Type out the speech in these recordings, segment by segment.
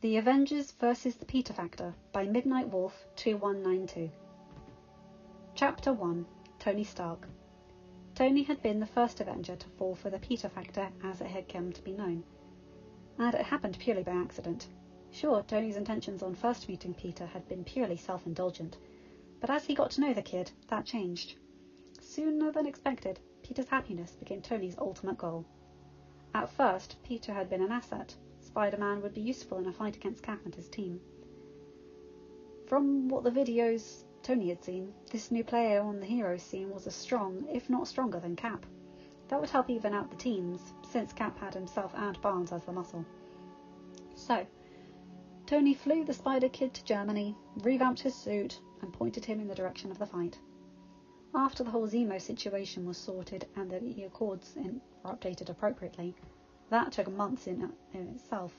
The Avengers vs. the Peter Factor by Midnight Wolf 2192. Chapter 1 Tony Stark. Tony had been the first Avenger to fall for the Peter Factor as it had come to be known. And it happened purely by accident. Sure, Tony's intentions on first meeting Peter had been purely self indulgent, but as he got to know the kid, that changed. Sooner than expected, Peter's happiness became Tony's ultimate goal. At first, Peter had been an asset Spider-Man would be useful in a fight against Cap and his team. From what the videos Tony had seen, this new player on the hero scene was as strong, if not stronger, than Cap. That would help even out the teams, since Cap had himself and Barnes as the muscle. So, Tony flew the Spider Kid to Germany, revamped his suit, and pointed him in the direction of the fight. After the whole Zemo situation was sorted and the Accords were updated appropriately, that took months in, uh, in itself.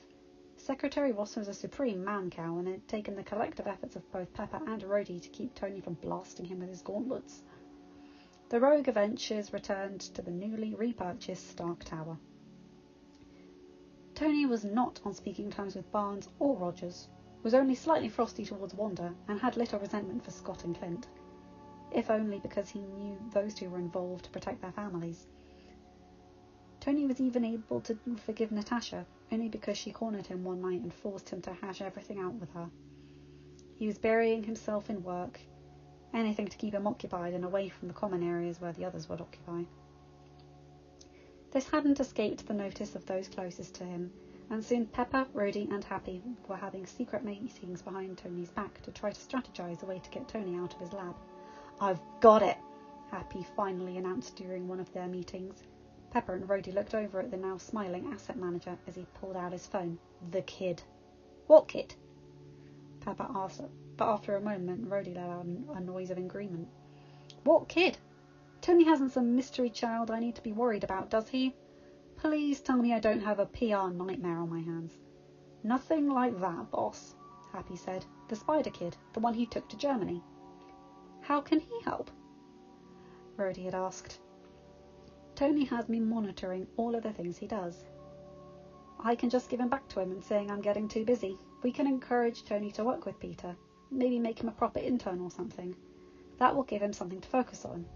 Secretary Ross was a supreme man cow and had taken the collective efforts of both Pepper and Rhodey to keep Tony from blasting him with his gauntlets. The Rogue Avengers returned to the newly repurchased Stark Tower. Tony was not on speaking terms with Barnes or Rogers, was only slightly frosty towards Wanda, and had little resentment for Scott and Clint, if only because he knew those two were involved to protect their families. Tony was even able to forgive Natasha, only because she cornered him one night and forced him to hash everything out with her. He was burying himself in work, anything to keep him occupied and away from the common areas where the others would occupy. This hadn't escaped the notice of those closest to him, and soon Pepper, Rhodey, and Happy were having secret meetings behind Tony's back to try to strategize a way to get Tony out of his lab. I've got it, Happy finally announced during one of their meetings. Pepper and Rhodey looked over at the now smiling asset manager as he pulled out his phone. The kid. What kid? Pepper asked, but after a moment, Rhodey let out a noise of agreement. What kid? Tony hasn't some mystery child I need to be worried about, does he? Please tell me I don't have a PR nightmare on my hands. Nothing like that, boss, Happy said. The spider kid, the one he took to Germany. How can he help? Rhodey had asked. Tony has me monitoring all of the things he does. I can just give him back to him and saying I'm getting too busy. We can encourage Tony to work with Peter, maybe make him a proper intern or something. That will give him something to focus on.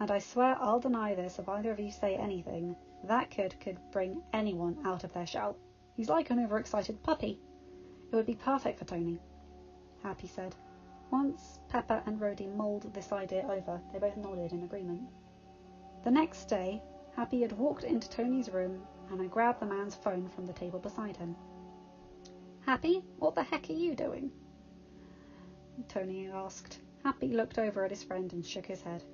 And I swear I'll deny this if either of you say anything. That kid could bring anyone out of their shell. He's like an overexcited puppy. It would be perfect for Tony. Happy said. Once Pepper and Rhodey mulled this idea over, they both nodded in agreement. The next day, Happy had walked into Tony's room and had grabbed the man's phone from the table beside him. Happy, what the heck are you doing? Tony asked. Happy looked over at his friend and shook his head.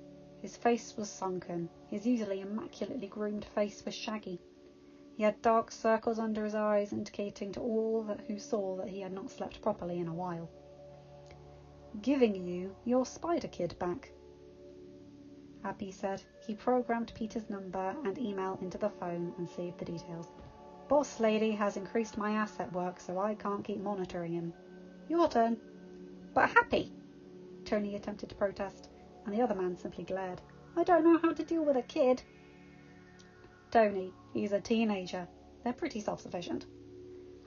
His face was sunken. His usually immaculately groomed face was shaggy. He had dark circles under his eyes, indicating to all that who saw that he had not slept properly in a while. Giving you your spider kid back, Happy said. He programmed Peter's number and email into the phone and saved the details. Boss lady has increased my asset work, so I can't keep monitoring him. Your turn. But Happy! Tony attempted to protest, and the other man simply glared. I don't know how to deal with a kid. Tony, he's a teenager. They're pretty self-sufficient.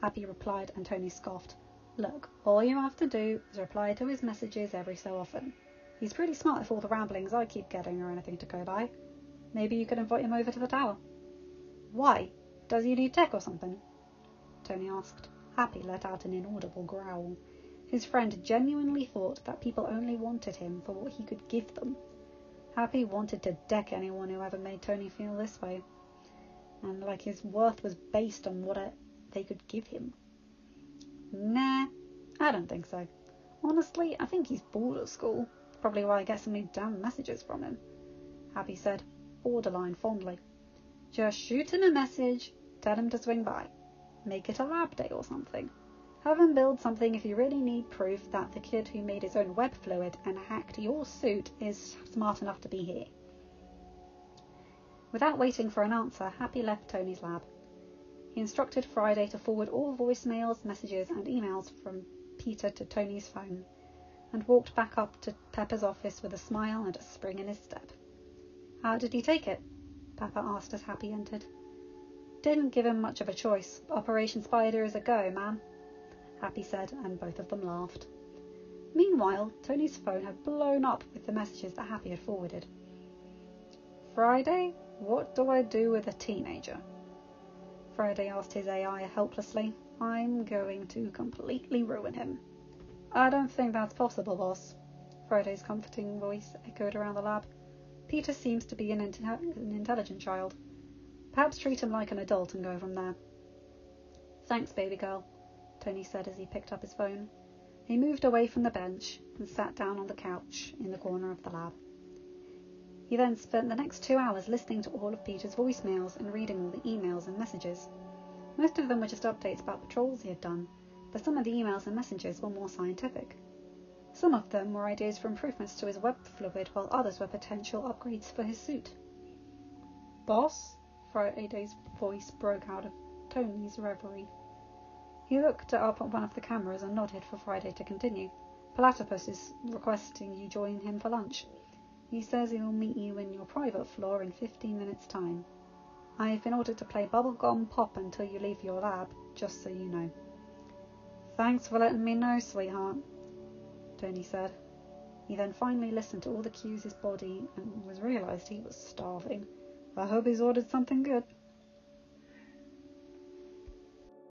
Happy replied, and Tony scoffed. Look, all you have to do is reply to his messages every so often. He's pretty smart if all the ramblings I keep getting are anything to go by. Maybe you could invite him over to the tower. Why? Does he need tech or something? Tony asked. Happy let out an inaudible growl. His friend genuinely thought that people only wanted him for what he could give them. Happy wanted to deck anyone who ever made Tony feel this way. And like his worth was based on what they could give him. Nah, I don't think so. Honestly, I think he's bored at school. Probably why I get so many damn messages from him, Happy said, borderline fondly. Just shoot him a message, tell him to swing by. Make it a lab day or something. Have him build something if you really need proof that the kid who made his own web fluid and hacked your suit is smart enough to be here. Without waiting for an answer, Happy left Tony's lab. He instructed Friday to forward all voicemails, messages, and emails from Peter to Tony's phone and walked back up to Pepper's office with a smile and a spring in his step. How did he take it? Pepper asked as Happy entered. Didn't give him much of a choice. Operation Spider is a go, man. Happy said, and both of them laughed. Meanwhile, Tony's phone had blown up with the messages that Happy had forwarded. Friday, what do I do with a teenager? Friday asked his AI helplessly. I'm going to completely ruin him. I don't think that's possible, boss. Friday's comforting voice echoed around the lab. Peter seems to be an, an intelligent child. Perhaps treat him like an adult and go from there. Thanks, baby girl, Tony said as he picked up his phone. He moved away from the bench and sat down on the couch in the corner of the lab. He then spent the next two hours listening to all of Peter's voicemails and reading all the emails and messages. Most of them were just updates about the patrols he had done, but some of the emails and messages were more scientific. Some of them were ideas for improvements to his web fluid, while others were potential upgrades for his suit. Boss? Friday's voice broke out of Tony's reverie. He looked up at one of the cameras and nodded for Friday to continue. Platypus is requesting you join him for lunch. He says he will meet you in your private floor in fifteen minutes' time. I've been ordered to play Bubblegum Pop until you leave your lab, just so you know. Thanks for letting me know, sweetheart, Tony said. He then finally listened to all the cues his body and was realized he was starving. I hope he's ordered something good.